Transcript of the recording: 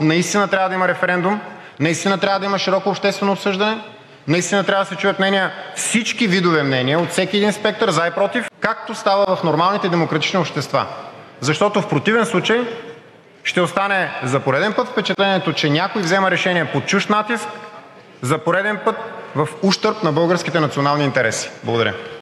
наистина трябва да има референдум, наистина трябва да има широко обществено обсъждане, наистина трябва да се чуят мнения всички видове мнения от всеки един спектър – за и против, както става в нормалните демократични общества. Защото в противен случай ще остане за пореден път впечатлението, че някой взема решение под чужд натиск, за пореден път в ущърб на българските национални интереси. Благодаря.